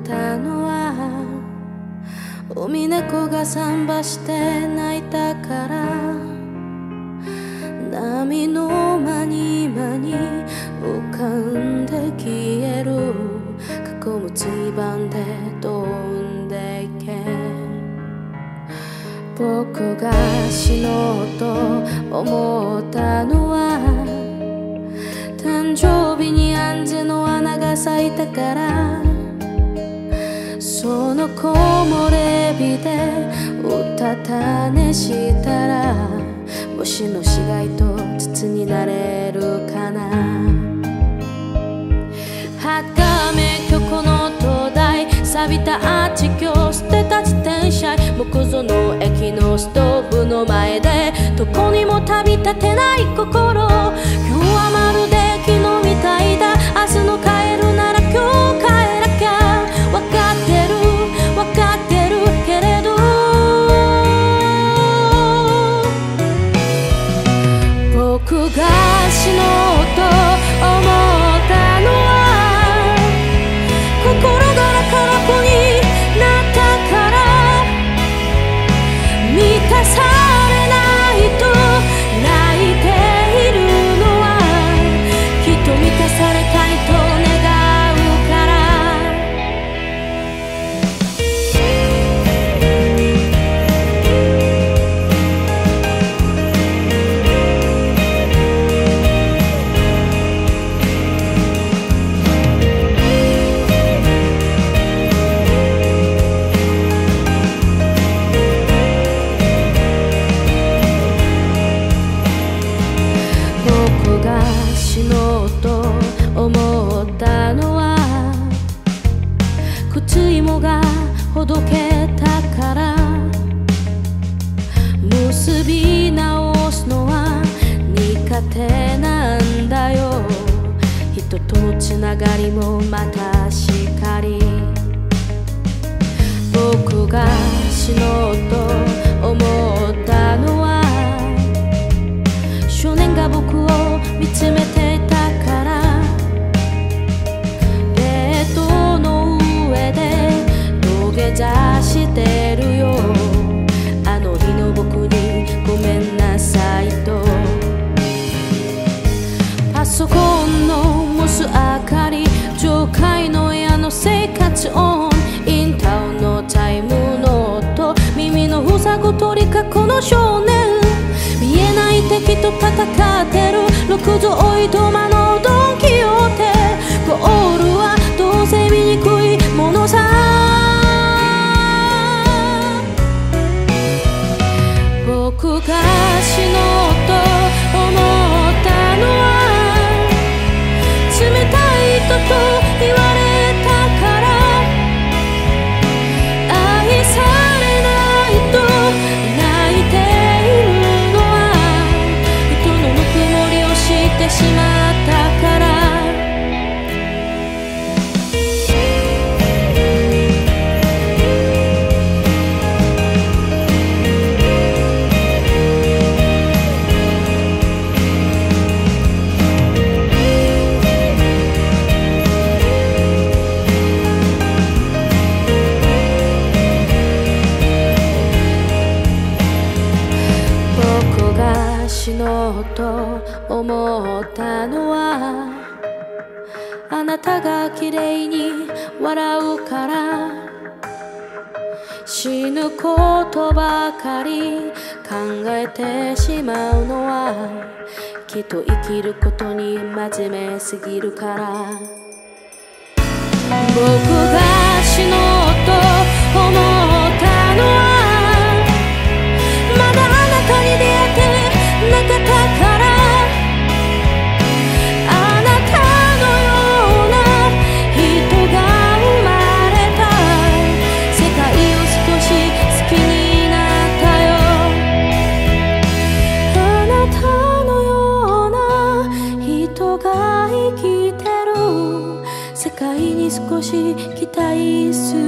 ったのは海猫が桟橋で泣いたから波の間に間に浮かんで消える。囲むついばんで飛んでいけ僕が死のうと思ったのは誕生日に安全の花が咲いたからその木漏れ日でうたた寝したら虫の死骸と筒になれるかな。め虚構の灯台錆びたアーチ橋捨てた自転車木造の駅のストーブの前でどこにも旅立てない心。靴紐がほどけたから。結び直すのは苦手なんだよ。人とのつながりもまたしかり。僕が死のうと思うの少年。見えない敵と戦ってる。六臓いとまうと思ったのはあなたが綺麗に笑うから。死ぬことばかり考えてしまうのはきっと生きることに真面目すぎるから。僕が死のうと思っ少し期待する